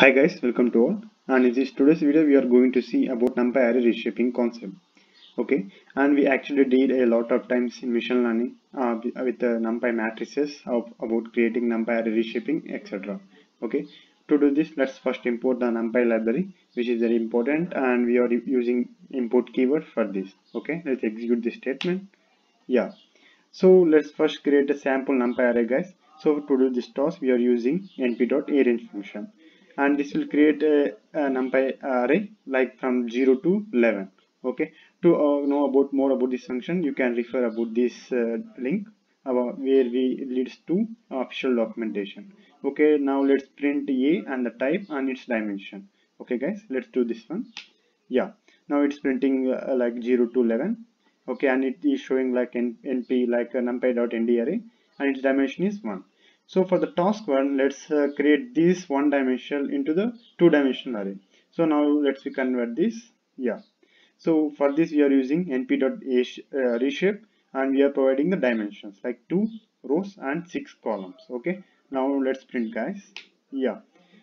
Hi guys, welcome to all. And in this today's video, we are going to see about NumPy array reshaping concept. Okay, and we actually did a lot of times in machine learning uh, with the NumPy matrices of about creating NumPy array reshaping, etc. Okay, to do this, let's first import the NumPy library, which is very important, and we are using import keyword for this. Okay, let's execute this statement. Yeah, so let's first create a sample NumPy array, guys. So to do this task, we are using np.arange function and this will create a, a numpy array like from 0 to 11 okay? To uh, know about more about this function you can refer about this uh, link about where we leads to official documentation okay? Now let's print a and the type and its dimension okay guys? Let's do this one. Yeah. Now it's printing uh, like 0 to 11 okay? And it is showing like np like a numpy.nd array and its dimension is 1 so for the task one, let's uh, create this one dimensional into the two dimensional array. So now let's convert this. Yeah. So for this we are using np.reshape uh, and we are providing the dimensions like two rows and six columns. Okay. Now let's print guys. Yeah.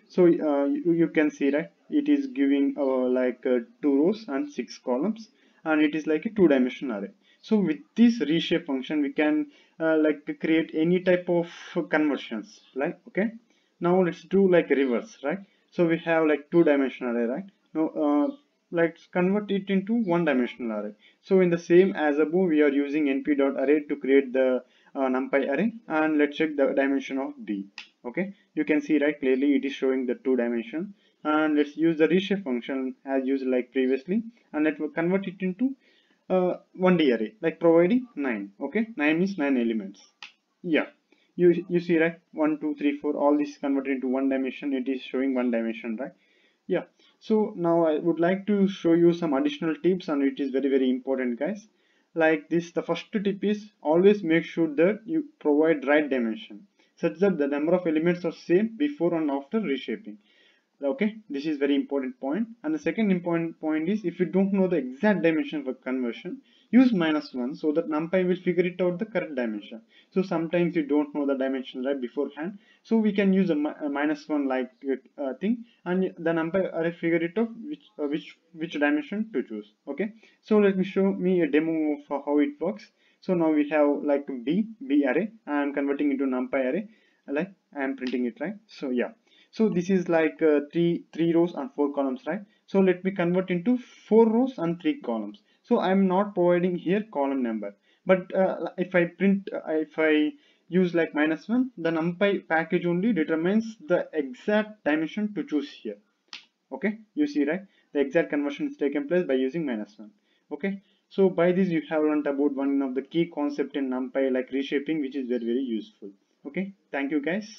So uh, you, you, can see that it is giving uh, like uh, two rows and six columns and it is like a two dimensional array so with this reshape function we can uh, like create any type of conversions like okay. Now let's do like reverse right? So we have like two dimensional array right? Now uh, let's convert it into one dimensional array. So in the same as above we are using np.array to create the uh, numpy array and let's check the dimension of b okay. You can see right clearly it is showing the two dimension. And let's use the reshape function as used like previously. And let us convert it into uh, 1D array like providing 9 okay? 9 means 9 elements. Yeah. You you see right? 1 2 3 4 all this converted into one dimension. It is showing one dimension right? Yeah. So now I would like to show you some additional tips and it is very very important guys. Like this the first tip is always make sure that you provide right dimension. Such that the number of elements are same before and after reshaping okay this is very important point. And the second important point is if you don't know the exact dimension for conversion use minus one so that numpy will figure it out the correct dimension. So sometimes you don't know the dimension right beforehand. So we can use a, a minus one like uh, thing and the numpy will figure it out which uh, which which dimension to choose. Okay? So let me show me a demo of how it works. So now we have like b b array i am converting into numpy array like i am printing it right? So yeah so this is like uh, three three rows and four columns right? So let me convert into four rows and three columns. So i'm not providing here column number. But uh, if i print uh, if i use like minus one the numpy package only determines the exact dimension to choose here. Okay? You see right? The exact conversion is taken place by using minus one. Okay? So by this you have learned about one of the key concept in numpy like reshaping which is very very useful. Okay? Thank you guys